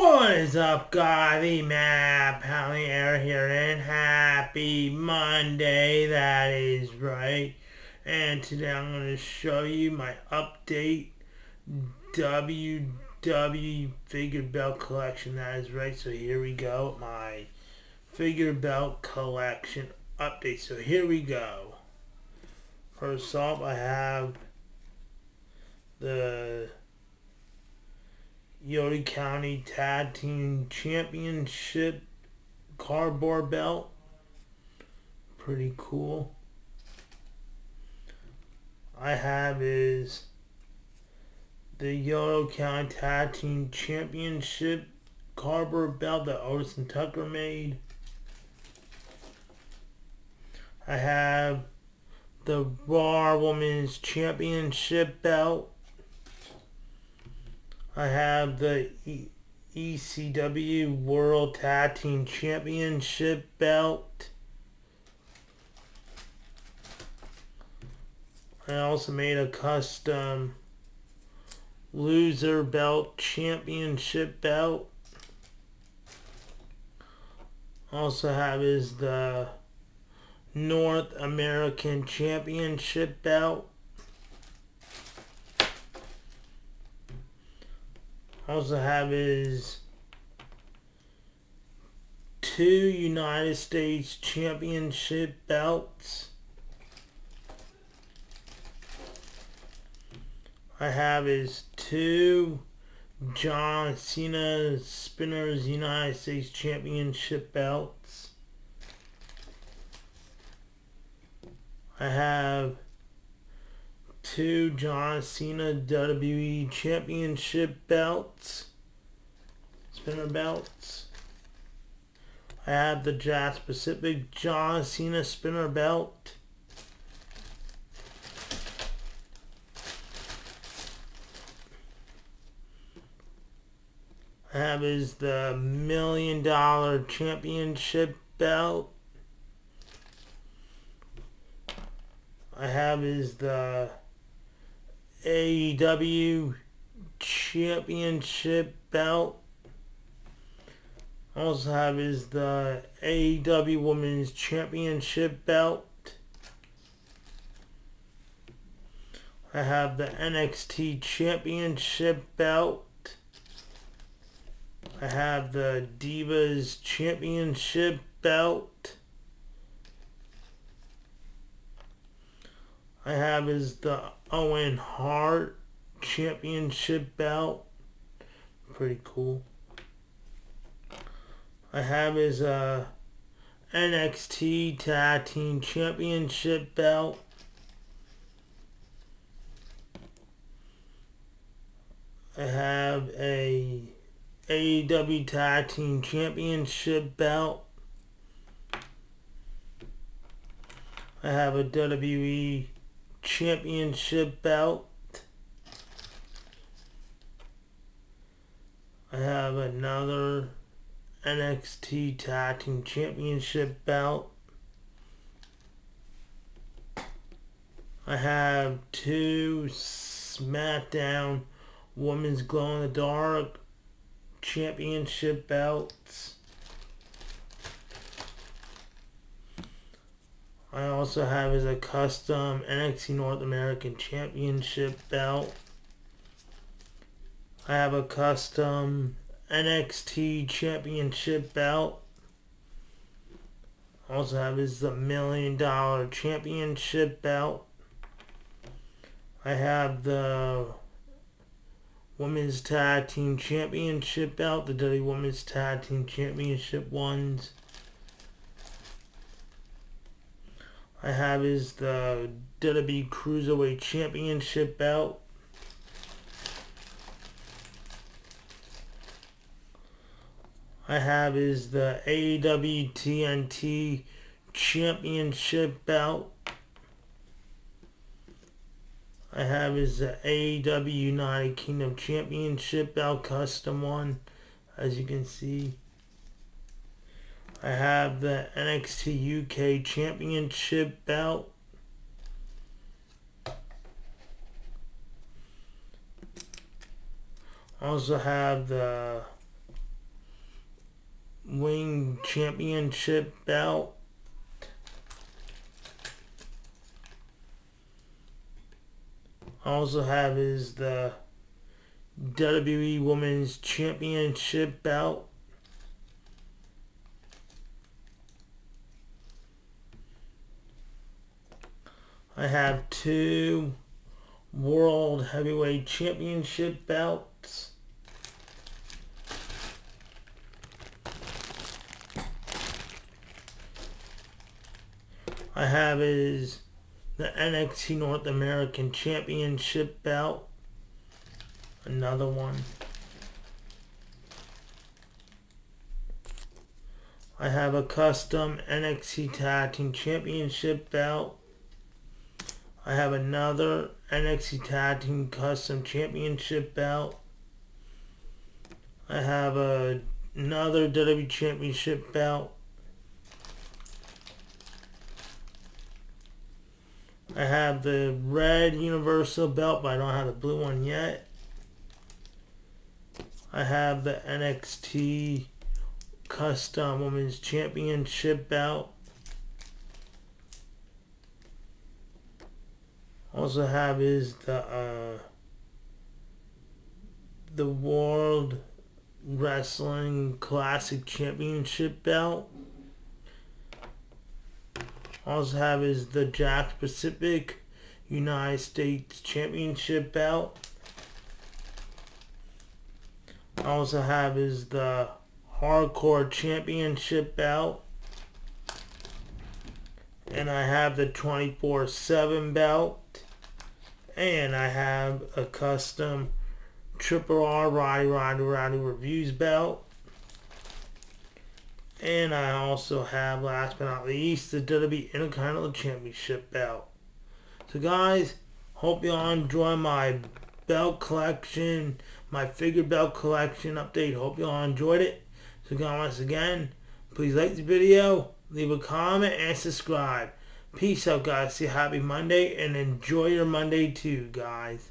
What is up, guys? The Matt Era here, and happy Monday. That is right. And today I'm going to show you my update WW figure belt collection. That is right. So here we go. My figure belt collection update. So here we go. First off, I have the Yoder County Tag Team Championship cardboard belt. Pretty cool. I have is the Yoder County Tag Team Championship cardboard belt that Otis and Tucker made. I have the Raw Women's Championship belt. I have the e ECW World Tag Team Championship belt. I also made a custom loser belt championship belt. Also have is the North American Championship belt. Also have is two United States Championship belts. I have is two John Cena Spinners United States Championship belts. I have two John Cena WWE Championship belts, spinner belts. I have the Jakks Pacific John Cena spinner belt. I have is the Million Dollar Championship belt. I have is the AEW Championship belt. I also have is the AEW Women's Championship belt. I have the NXT Championship belt. I have the Divas Championship belt. I have is the Owen Hart Championship belt. Pretty cool. I have his uh, a NXT Tag Team Championship belt. I have a AEW Tag Team Championship belt. I have a WWE championship belt. I have another NXT Tag Team Championship belt. I have two SmackDown Women's Glow in the Dark Championship belts. I also have is a custom NXT North American Championship belt. I have a custom NXT Championship belt. I also have is the Million Dollar Championship belt. I have the Women's Tag Team Championship belt, the WWE Women's Tag Team Championship ones. I have is the WWE Cruiserweight Championship belt. I have is the AEW TNT Championship belt. I have is the AEW United Kingdom Championship belt custom one, as you can see. I have the NXT UK Championship belt. I also have the Wing Championship belt. I also have is the WWE Women's Championship belt. I have two World Heavyweight Championship belts. I have is the NXT North American Championship belt. Another one. I have a custom NXT Tag Team Championship belt. I have another NXT Tag Team Custom Championship belt. I have a, another WWE Championship belt. I have the red Universal belt, but I don't have the blue one yet. I have the NXT Custom Women's Championship belt. Also have is the uh, the World Wrestling Classic Championship belt. Also have is the Jakks Pacific United States Championship belt. Also have is the Hardcore Championship belt. And I have the 24-7 belt and I have a custom Triple R Roddy Roddy Roddy Reviews belt. And I also have, last but not least, the WWE Intercontinental Championship belt. So guys, hope you all enjoy my belt collection, my figure belt collection update. Hope you all enjoyed it. So guys, once again, please like the video, leave a comment, and subscribe. Peace out, guys. See you happy Monday and enjoy your Monday too, guys.